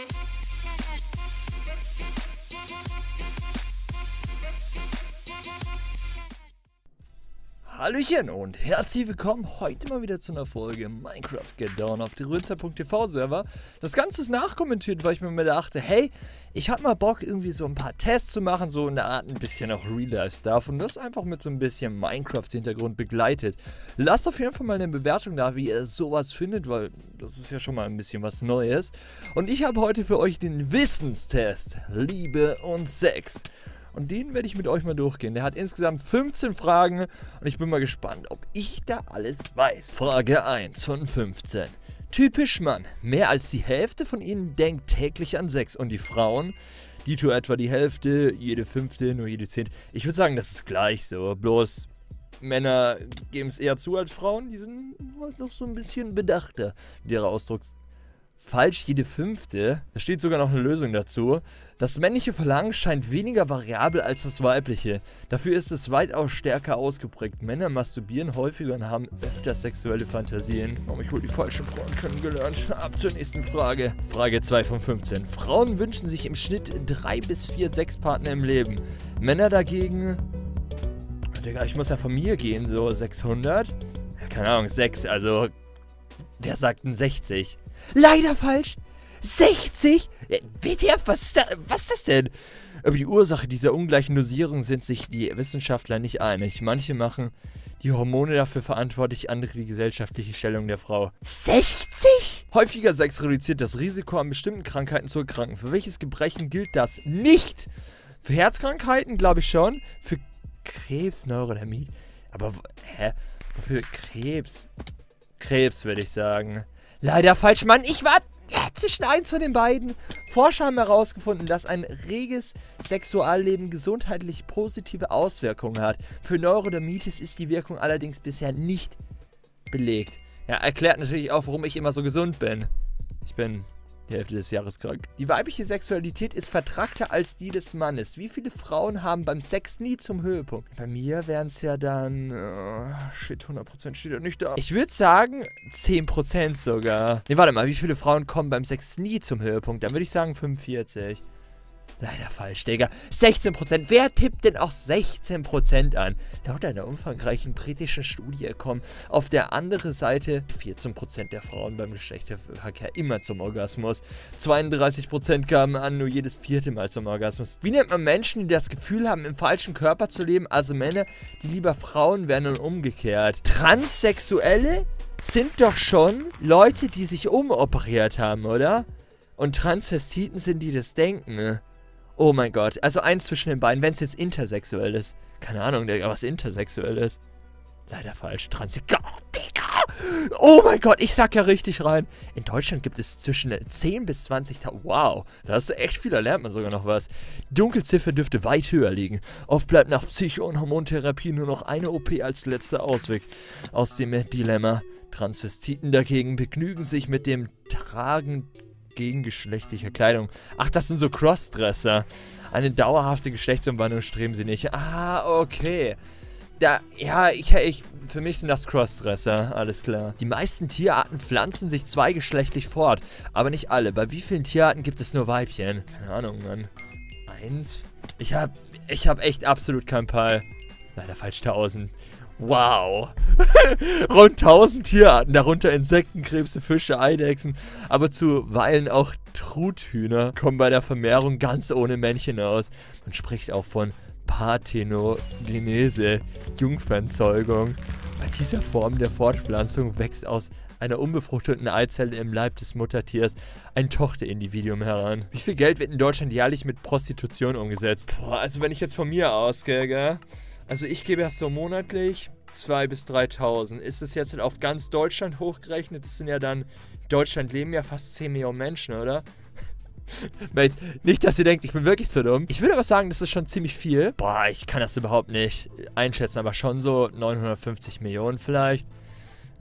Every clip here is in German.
Thank you. Hallöchen und herzlich willkommen heute mal wieder zu einer Folge Minecraft Get Down auf die Rötzer.tv Server. Das Ganze ist nachkommentiert, weil ich mir dachte, hey, ich hatte mal Bock irgendwie so ein paar Tests zu machen, so in der Art ein bisschen auch Real-Life-Stuff und das einfach mit so ein bisschen Minecraft-Hintergrund begleitet. Lasst auf jeden Fall mal eine Bewertung da, wie ihr sowas findet, weil das ist ja schon mal ein bisschen was Neues. Und ich habe heute für euch den Wissenstest Liebe und Sex. Und den werde ich mit euch mal durchgehen. Der hat insgesamt 15 Fragen und ich bin mal gespannt, ob ich da alles weiß. Frage 1 von 15. Typisch Mann. Mehr als die Hälfte von ihnen denkt täglich an Sex. Und die Frauen? Die tun etwa die Hälfte, jede fünfte, nur jede zehnte. Ich würde sagen, das ist gleich so. Bloß Männer geben es eher zu als Frauen. Die sind halt noch so ein bisschen bedachter mit ihrer Ausdrucks falsch jede fünfte. Da steht sogar noch eine Lösung dazu. Das männliche Verlangen scheint weniger variabel als das weibliche. Dafür ist es weitaus stärker ausgeprägt. Männer masturbieren häufiger und haben öfter sexuelle Fantasien. Warum ich wohl die falschen Frauen kennengelernt. Ab zur nächsten Frage. Frage 2 von 15. Frauen wünschen sich im Schnitt drei bis vier Sexpartner im Leben. Männer dagegen... Digga, ich muss ja von mir gehen, so 600? Ja, keine Ahnung, 6, also... Wer sagt denn 60? Leider falsch. 60? WTF, was ist, da, was ist das denn? Über die Ursache dieser ungleichen Dosierung sind sich die Wissenschaftler nicht einig. Manche machen die Hormone dafür verantwortlich, andere die gesellschaftliche Stellung der Frau. 60? Häufiger Sex reduziert das Risiko, an bestimmten Krankheiten zu erkranken. Für welches Gebrechen gilt das nicht? Für Herzkrankheiten glaube ich schon. Für Krebs, Neurodermit. Aber, hä? Für Krebs? Krebs würde ich sagen. Leider falsch, Mann. Ich war zwischen eins von den beiden. Forscher haben herausgefunden, dass ein reges Sexualleben gesundheitlich positive Auswirkungen hat. Für Neurodermitis ist die Wirkung allerdings bisher nicht belegt. Ja, erklärt natürlich auch, warum ich immer so gesund bin. Ich bin die Hälfte des Jahres krank. Die weibliche Sexualität ist vertrackter als die des Mannes. Wie viele Frauen haben beim Sex nie zum Höhepunkt? Bei mir wären es ja dann... Oh, shit, 100% steht ja nicht da. Ich würde sagen, 10% sogar. Ne, warte mal, wie viele Frauen kommen beim Sex nie zum Höhepunkt? Dann würde ich sagen 45. Leider falsch, Digga. 16%. Wer tippt denn auch 16% an? Laut einer umfangreichen britischen Studie kommen auf der anderen Seite 14% der Frauen beim Geschlechtsverkehr immer zum Orgasmus. 32% kamen an nur jedes vierte Mal zum Orgasmus. Wie nennt man Menschen, die das Gefühl haben, im falschen Körper zu leben? Also Männer, die lieber Frauen werden und umgekehrt. Transsexuelle sind doch schon Leute, die sich umoperiert haben, oder? Und Transvestiten sind die das denken, ne? Oh mein Gott. Also eins zwischen den beiden, wenn es jetzt intersexuell ist. Keine Ahnung, Digga, was intersexuell ist. Leider falsch. Transiger. Digga! Oh mein Gott, ich sag ja richtig rein. In Deutschland gibt es zwischen 10 bis 20.000. Wow, da ist echt viel, da lernt man sogar noch was. Dunkelziffer dürfte weit höher liegen. Oft bleibt nach Psycho- und Hormontherapie nur noch eine OP als letzter Ausweg aus dem Dilemma. Transvestiten dagegen begnügen sich mit dem Tragen gegengeschlechtlicher Kleidung. Ach, das sind so Crossdresser. Eine dauerhafte Geschlechtsumwandlung streben sie nicht. Ah, okay. Da, ja, ich, ich, für mich sind das Crossdresser, alles klar. Die meisten Tierarten pflanzen sich zweigeschlechtlich fort, aber nicht alle. Bei wie vielen Tierarten gibt es nur Weibchen? Keine Ahnung, Mann. Eins? Ich hab, ich hab echt absolut keinen Peil. Leider falsch 1000. Wow. Rund 1000 Tierarten, darunter Insekten, Krebse, Fische, Eidechsen, aber zuweilen auch Truthühner kommen bei der Vermehrung ganz ohne Männchen aus. Man spricht auch von Parthenogenese, Jungfernzeugung. Bei dieser Form der Fortpflanzung wächst aus einer unbefruchteten Eizelle im Leib des Muttertiers ein Tochterindividuum heran. Wie viel Geld wird in Deutschland jährlich mit Prostitution umgesetzt? Boah, also wenn ich jetzt von mir ausgehe, gell? Also ich gebe ja so monatlich 2.000 bis 3.000. Ist es jetzt auf ganz Deutschland hochgerechnet? Das sind ja dann, Deutschland leben ja fast 10 Millionen Menschen, oder? nicht, dass ihr denkt, ich bin wirklich so dumm. Ich würde aber sagen, das ist schon ziemlich viel. Boah, ich kann das überhaupt nicht einschätzen, aber schon so 950 Millionen vielleicht.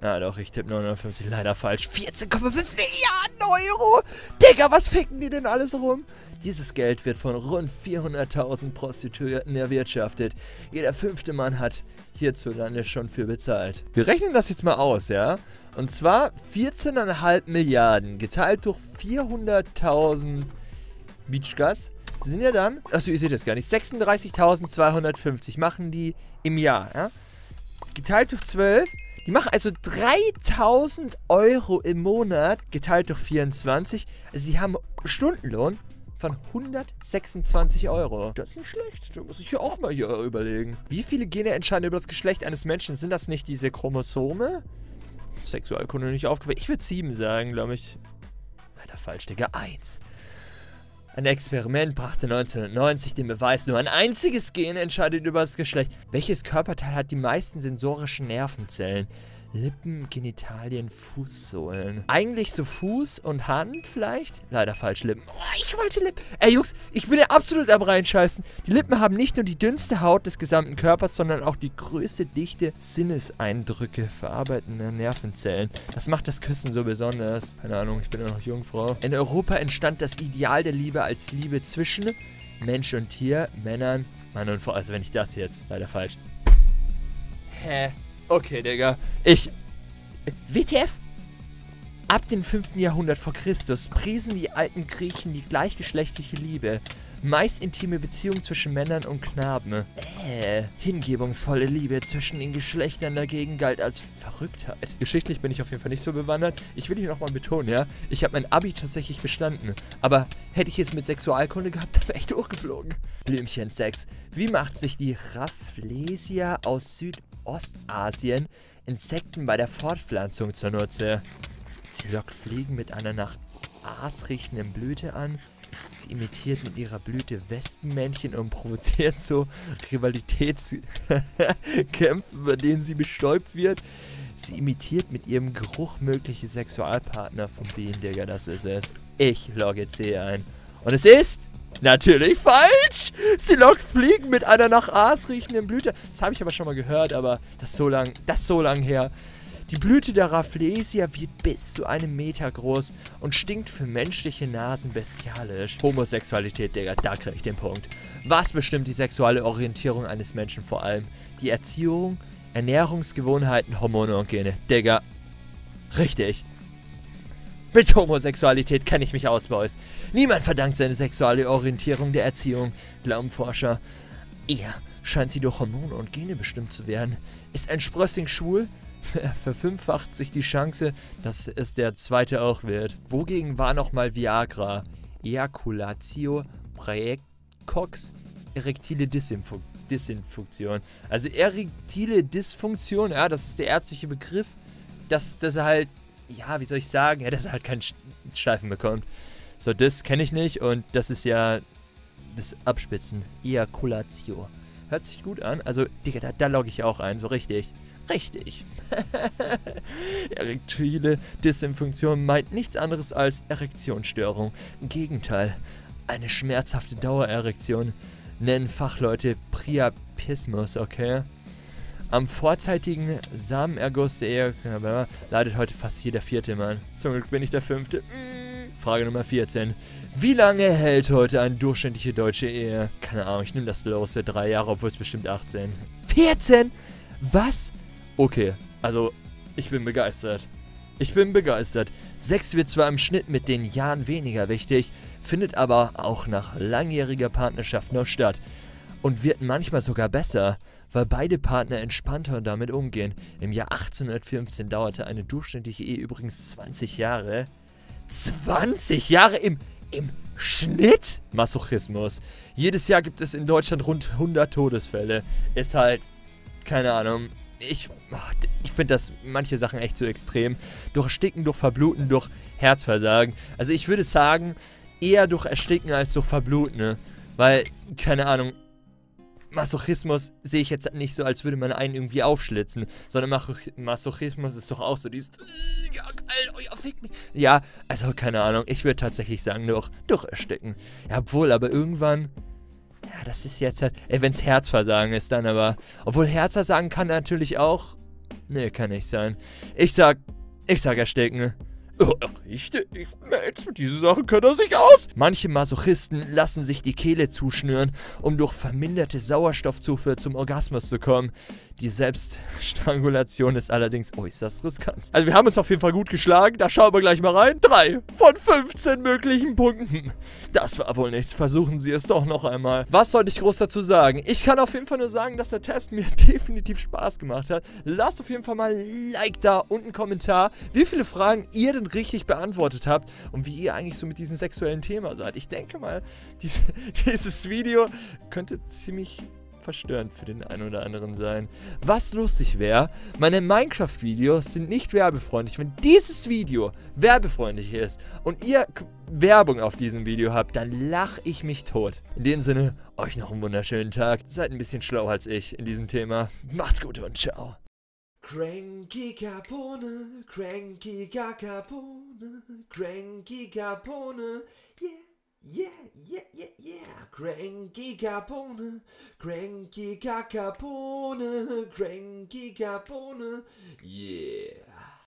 Ah, doch, ich tippe 950, leider falsch. 14,5 Milliarden Euro! Digga, was ficken die denn alles rum? Dieses Geld wird von rund 400.000 Prostituierten erwirtschaftet. Jeder fünfte Mann hat hierzulande schon für bezahlt. Wir rechnen das jetzt mal aus, ja? Und zwar 14,5 Milliarden geteilt durch 400.000 Beachgas sind ja dann, achso, ihr seht das gar nicht, 36.250 machen die im Jahr, ja? Geteilt durch 12, die machen also 3.000 Euro im Monat geteilt durch 24. Also sie haben Stundenlohn von 126 Euro. Das ist nicht schlecht. Da muss ich ja auch mal hier überlegen. Wie viele Gene entscheiden über das Geschlecht eines Menschen? Sind das nicht diese Chromosome? Sexualkunde nicht aufgebaut. Ich würde 7 sagen, glaube ich. Leider falsch, Digga. 1. Ein Experiment brachte 1990 den Beweis, nur ein einziges Gen entscheidet über das Geschlecht. Welches Körperteil hat die meisten sensorischen Nervenzellen? Lippen, Genitalien, Fußsohlen. Eigentlich so Fuß und Hand vielleicht? Leider falsch, Lippen. Oh, ich wollte Lippen. Ey, Jungs, ich bin ja absolut am reinscheißen. Die Lippen haben nicht nur die dünnste Haut des gesamten Körpers, sondern auch die größte Dichte Sinneseindrücke verarbeitender Nervenzellen. Das macht das Küssen so besonders. Keine Ahnung, ich bin ja noch Jungfrau. In Europa entstand das Ideal der Liebe als Liebe zwischen Mensch und Tier, Männern, Mann und Frau. Also wenn ich das jetzt, leider falsch. Hä? Okay, Digga. Ich. WTF? Ab dem 5. Jahrhundert vor Christus priesen die alten Griechen die gleichgeschlechtliche Liebe. Meist intime Beziehungen zwischen Männern und Knaben. Äh, hingebungsvolle Liebe zwischen den Geschlechtern dagegen galt als Verrücktheit. Geschichtlich bin ich auf jeden Fall nicht so bewandert. Ich will hier nochmal betonen, ja. Ich habe mein Abi tatsächlich bestanden. Aber hätte ich es mit Sexualkunde gehabt, dann wäre ich durchgeflogen. Blümchensex. Wie macht sich die Rafflesia aus Südostasien Insekten bei der Fortpflanzung zunutze? Sie lockt Fliegen mit einer nach Aas riechenden Blüte an Sie imitiert mit ihrer Blüte Wespenmännchen und provoziert so Rivalitätskämpfe, bei denen sie bestäubt wird. Sie imitiert mit ihrem Geruch mögliche Sexualpartner von Bienen, Digga, das ist es. Ich logge C ein. Und es ist natürlich falsch. Sie lockt Fliegen mit einer nach Aas riechenden Blüte. Das habe ich aber schon mal gehört, aber das ist so lang, das so lang her. Die Blüte der Rafflesia wird bis zu einem Meter groß und stinkt für menschliche Nasen bestialisch. Homosexualität, Digga, da krieg ich den Punkt. Was bestimmt die sexuelle Orientierung eines Menschen vor allem? Die Erziehung, Ernährungsgewohnheiten, Hormone und Gene. Digga, richtig. Mit Homosexualität kenne ich mich aus, Boys. Niemand verdankt seine sexuelle Orientierung der Erziehung, glauben Forscher. Eher scheint sie durch Hormone und Gene bestimmt zu werden. Ist ein Sprössing schwul? verfünffacht sich die Chance, dass es der zweite auch wird. Wogegen war nochmal Viagra? Ejaculatio praecox erektile Disinfu Disinfunktion. Also erektile Dysfunktion, ja, das ist der ärztliche Begriff, dass, dass er halt, ja, wie soll ich sagen, ja, dass er halt keinen Steifen bekommt. So, das kenne ich nicht und das ist ja das Abspitzen. Ejaculatio. Hört sich gut an. Also, Digga, da, da logge ich auch ein, so richtig. Richtig. Erektile Dysfunktion meint nichts anderes als Erektionsstörung. Im Gegenteil, eine schmerzhafte Dauererektion nennen Fachleute Priapismus, okay? Am vorzeitigen Samenerguss der Ehe leidet heute fast jeder vierte Mann. Zum Glück bin ich der fünfte. Frage Nummer 14. Wie lange hält heute eine durchschnittliche deutsche Ehe? Keine Ahnung, ich nehme das lose. Drei Jahre, obwohl es bestimmt 18. 14? Was? Okay, also ich bin begeistert. Ich bin begeistert. Sex wird zwar im Schnitt mit den Jahren weniger wichtig, findet aber auch nach langjähriger Partnerschaft noch statt. Und wird manchmal sogar besser, weil beide Partner entspannter damit umgehen. Im Jahr 1815 dauerte eine durchschnittliche Ehe übrigens 20 Jahre. 20 Jahre im, im Schnitt? Masochismus. Jedes Jahr gibt es in Deutschland rund 100 Todesfälle. Ist halt, keine Ahnung, ich, ich finde das manche Sachen echt zu extrem. Durch Ersticken, durch Verbluten, durch Herzversagen. Also ich würde sagen, eher durch Ersticken als durch Verbluten. Ne? Weil, keine Ahnung, Masochismus sehe ich jetzt nicht so, als würde man einen irgendwie aufschlitzen, sondern Masochismus ist doch auch so dieses, ja geil, euer Fick mich. Ja, also keine Ahnung, ich würde tatsächlich sagen, durch, durch Ersticken. Ja, obwohl, aber irgendwann ja, das ist jetzt halt. Ey, wenn's Herzversagen ist, dann aber. Obwohl Herzversagen kann natürlich auch Nee, kann nicht sein. Ich sag, ich sag ersticken. Oh, ich, Max, mit diesen Sachen kennt er sich aus. Manche Masochisten lassen sich die Kehle zuschnüren, um durch verminderte Sauerstoffzufuhr zum Orgasmus zu kommen. Die Selbststrangulation ist allerdings äußerst riskant. Also wir haben uns auf jeden Fall gut geschlagen. Da schauen wir gleich mal rein. Drei von 15 möglichen Punkten. Das war wohl nichts. Versuchen Sie es doch noch einmal. Was sollte ich groß dazu sagen? Ich kann auf jeden Fall nur sagen, dass der Test mir definitiv Spaß gemacht hat. Lasst auf jeden Fall mal ein Like da und einen Kommentar, wie viele Fragen ihr denn richtig beantwortet habt und wie ihr eigentlich so mit diesem sexuellen Thema seid. Ich denke mal, diese, dieses Video könnte ziemlich verstörend für den einen oder anderen sein. Was lustig wäre, meine Minecraft-Videos sind nicht werbefreundlich. Wenn dieses Video werbefreundlich ist und ihr Werbung auf diesem Video habt, dann lache ich mich tot. In dem Sinne, euch noch einen wunderschönen Tag. Seid ein bisschen schlauer als ich in diesem Thema. Macht's gut und ciao. Cranky Capone, Cranky Capone, Cranky Capone, yeah. Yeah, yeah, yeah, yeah. Cranky Capone, Cranky Capone, Cranky Capone, yeah.